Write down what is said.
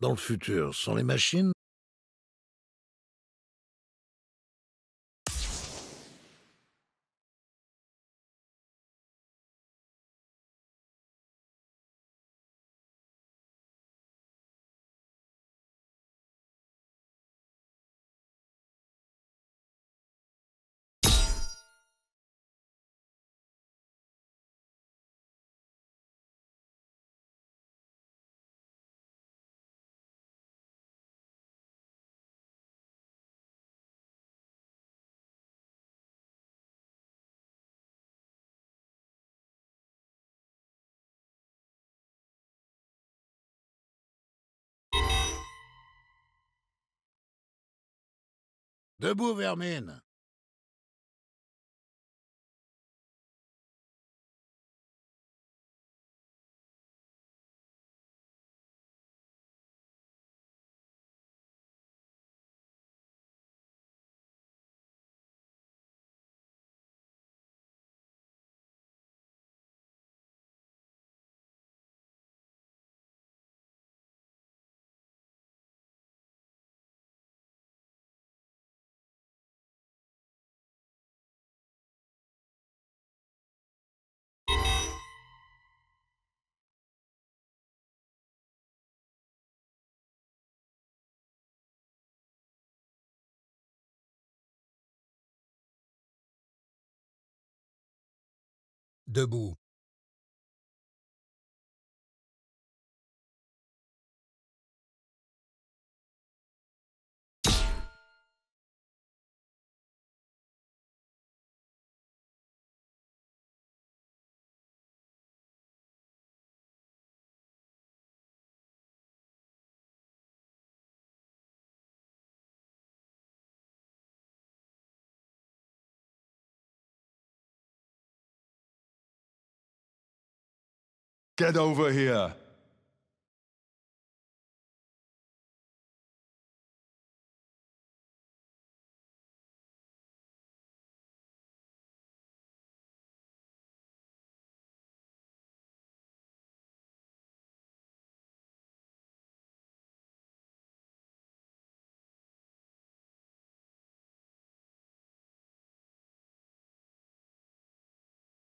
dans le futur sont les machines Debout, Vermine Debout. Get over here.